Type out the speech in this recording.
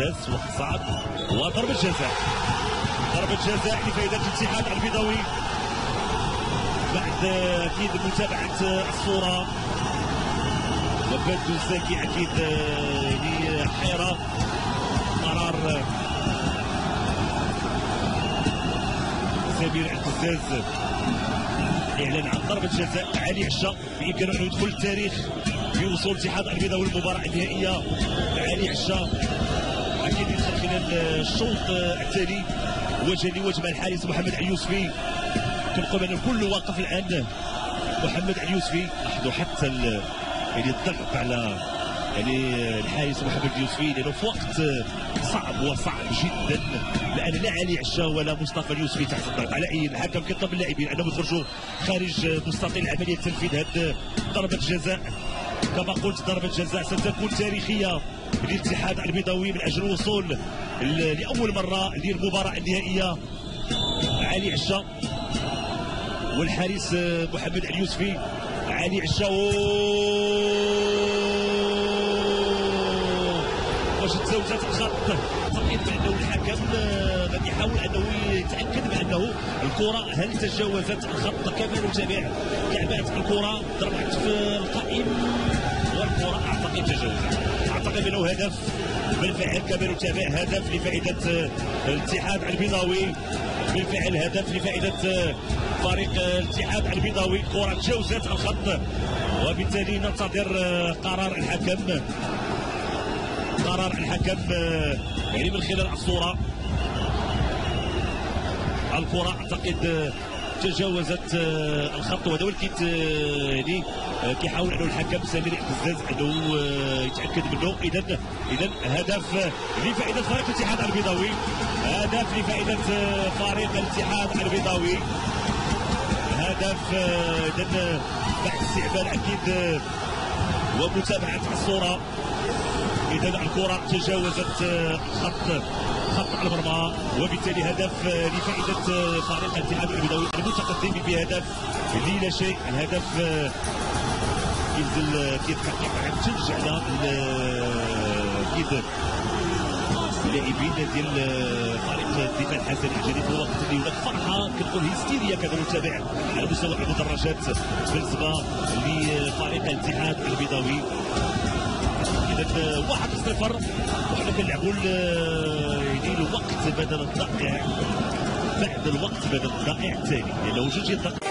الاحداث وقصاد وضربة جزاء. ضربة جزاء لفائده الاتحاد البيضاوي بعد أكيد متابعة الصورة. وبدو الزكي أكيد لحيره قرار سمير القزاز إعلان عن ضربة جزاء علي عشا بامكانه انه يدخل التاريخ في وصول الاتحاد البيضاوي للمباراه النهائية. علي عشا أكيد يدخل خلال الشوط التالي وجه لوجه مع الحارس محمد اليوسفي. كنقول ان الكل واقف الآن محمد اليوسفي. لاحظوا حتى يعني الضغط على يعني الحارس محمد اليوسفي لأنه في وقت صعب وصعب جدا لأن لا علي عشا ولا مصطفى اليوسفي تحت الضغط. على أي الحكم كيطلب اللاعبين أنهم يخرجوا خارج مستطيل عمليه تنفيذ هذه ضربة جزاء. كما قلت ضربة جزاء ستكون تاريخية. للاتحاد البيضاوي من أجل الوصول لأول مرة للمباراة النهائية. علي عشا والحارس محمد اليوسفي. علي عشا واش تزوجت الخط اعتقد بأنه الحكم غادي يحاول أنه يتأكد بانه الكرة هل تجاوزت الخط كما نتابع لعبات الكرة. ضربت في القائم والكرة أعتقد تجاوزت. أعتقد انه هدف بالفعل كما نتابع هدف لفائدة الاتحاد البيضاوي. بالفعل هدف لفائدة فريق الاتحاد البيضاوي. كرة تجاوزت الخط وبالتالي ننتظر قرار الحكم. قرار الحكم يعني من خلال الصورة. الكرة أعتقد تجاوزت الخط وهذا ولكن يعني كيحاول انه الحكم سمير اعتزاز انه يتأكد منه. اذا اذا هدف لفائدة فريق الاتحاد البيضاوي هدف لفائدة فريق الاتحاد البيضاوي هدف اذا بعد استعمال أكيد ومتابعة الصورة. اذا الكرة تجاوزت خط خط المرمى وبالتالي هدف لفائدة فريق الاتحاد البيضاوي المتقدم بهدف لا شيء الهدف كينزل كيتحقق على أكيد اللاعبين ديال فريق الدفاع الحسني الجديد. في الوقت اللي هناك فرحة كنقول هيستيريا كما نتابع على مستوى المدرجات بالنسبة لفريق الاتحاد البيضاوي اذا 1 0 وحنا كنلعبوا يعني الوقت بدل الضائع. بعد الوقت بدل الضائع الثاني لأنه جوج دقائق